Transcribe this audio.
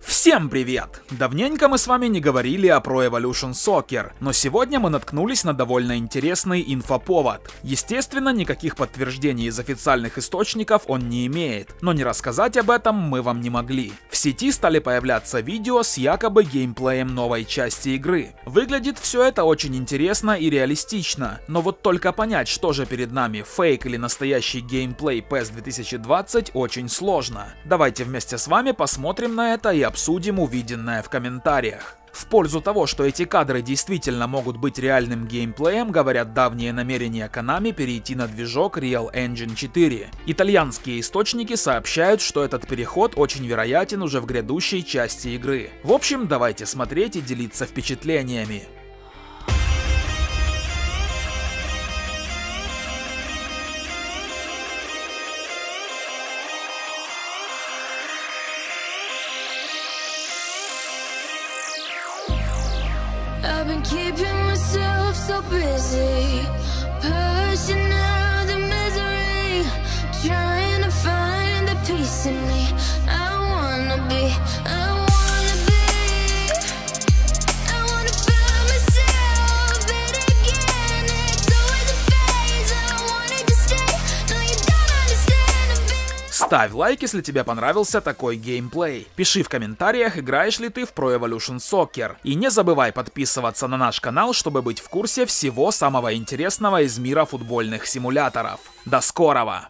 в Всем привет! Давненько мы с вами не говорили о Pro Evolution Soccer, но сегодня мы наткнулись на довольно интересный инфоповод. Естественно, никаких подтверждений из официальных источников он не имеет, но не рассказать об этом мы вам не могли. В сети стали появляться видео с якобы геймплеем новой части игры. Выглядит все это очень интересно и реалистично, но вот только понять, что же перед нами, фейк или настоящий геймплей PES 2020 очень сложно. Давайте вместе с вами посмотрим на это и обсудим увиденное в комментариях. В пользу того, что эти кадры действительно могут быть реальным геймплеем, говорят давние намерения Konami перейти на движок Real Engine 4. Итальянские источники сообщают, что этот переход очень вероятен уже в грядущей части игры. В общем, давайте смотреть и делиться впечатлениями. I've been keeping myself so busy, pushing out the misery, trying to find the peace in me. Ставь лайк, если тебе понравился такой геймплей. Пиши в комментариях, играешь ли ты в Pro Evolution Soccer. И не забывай подписываться на наш канал, чтобы быть в курсе всего самого интересного из мира футбольных симуляторов. До скорого!